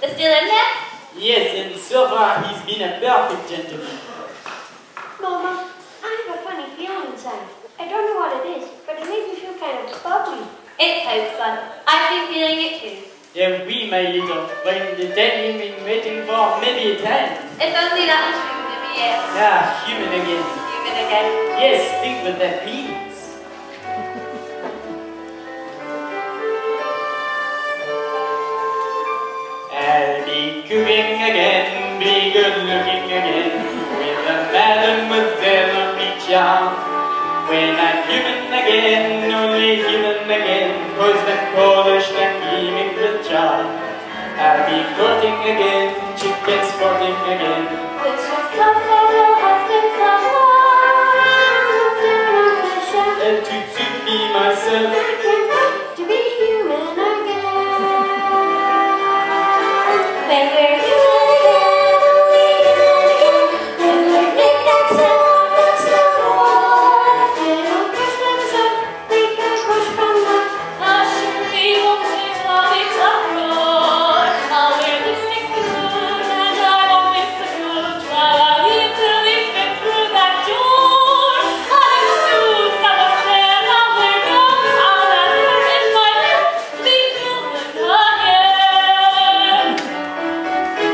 They're still in there? Yes, and so far he's been a perfect gentleman. Mama, I have a funny feeling inside. I don't know what it is, but it makes me feel kind of bubbly. It's hope, son. I've been feeling it too. Yeah, we, my little friend, the day you've been waiting for many times. If only that was human of me, yes. Ah, human again. Human again. Yes, think with that means. When I'm human again, only human again, poised and polished and gleaming with charm. I'll be courting again, chicken sporting again,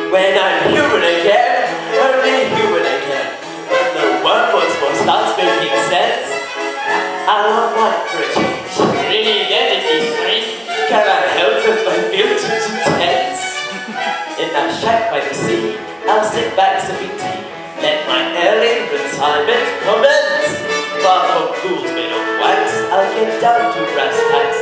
When I'm human again, only human again. When the wormwood's one starts making sense, I want a change. Really identity, right? Can I help if I feel too intense? In that shack by the sea, I'll sit back sipping tea. Let my early retirement commence. Far from fools made of wax, I'll get down to brass tacks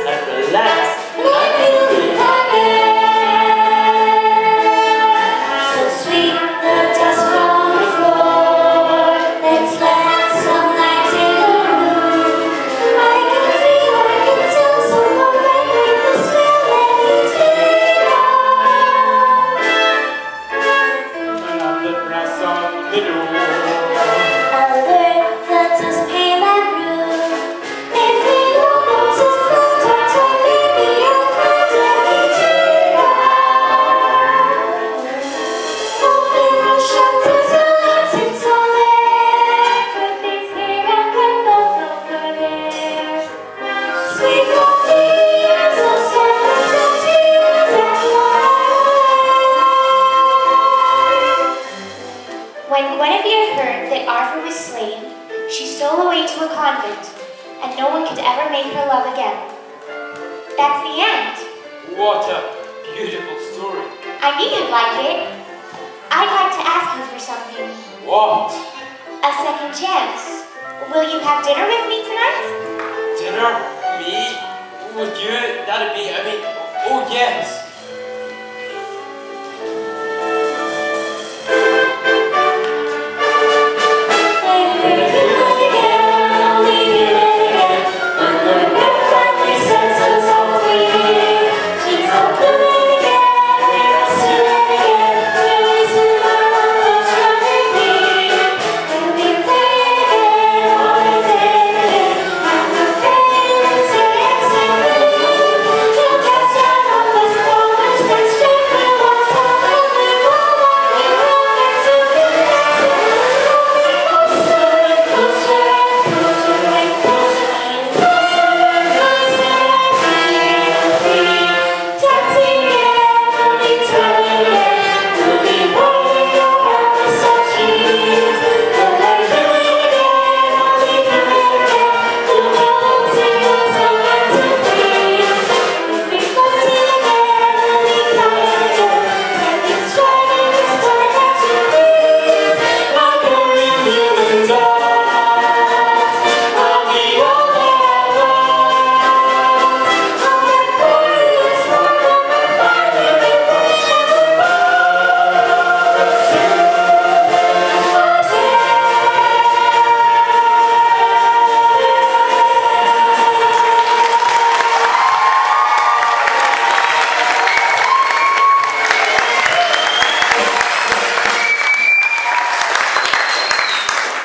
she stole away to a convent, and no one could ever make her love again. That's the end. What a beautiful story. I knew you'd like it. I'd like to ask you for something. What? A second chance. Will you have dinner with me tonight? Dinner? Me? Would you? That'd be, I mean, oh yes.